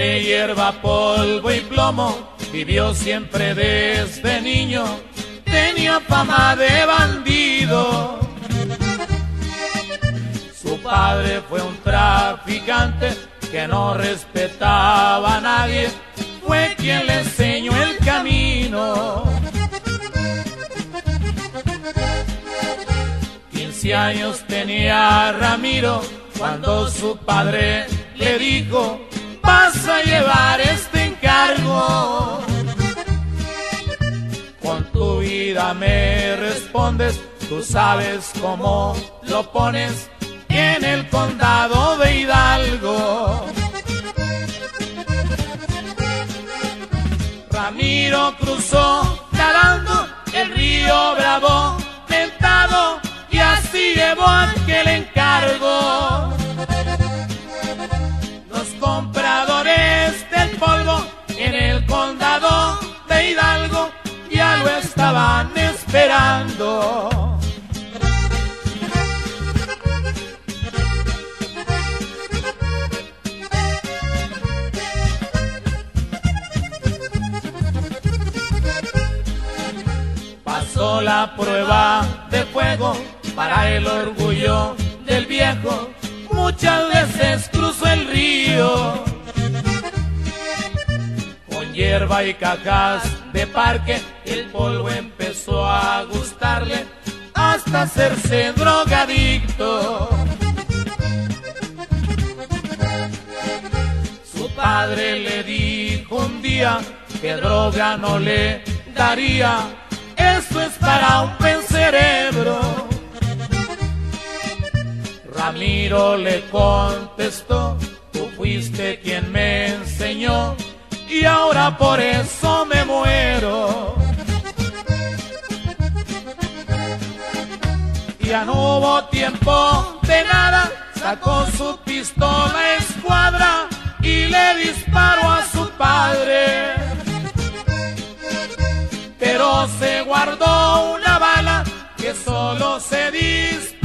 hierba, polvo y plomo, vivió siempre desde niño, tenía fama de bandido. Su padre fue un traficante que no respetaba a nadie, fue quien le enseñó el camino. 15 años tenía Ramiro cuando su padre le dijo, me respondes, tú sabes cómo lo pones en el condado de Hidalgo. Ramiro cruzó nadando esperando. Pasó la prueba de fuego para el orgullo del viejo. Muchas veces cruzó el río con hierba y cajas de parque. El polvo empezó a gustarle hasta hacerse drogadicto. Su padre le dijo un día que droga no le daría. Esto es para un buen cerebro. Ramiro le contestó, tú fuiste quien me enseñó y ahora por eso me muero. Ya no hubo tiempo de nada, sacó su pistola escuadra y le disparó a su padre. Pero se guardó una bala que solo se disparó